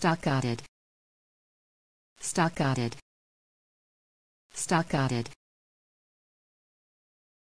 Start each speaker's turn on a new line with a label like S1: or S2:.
S1: Stockotted. Stockotted. Stockotted.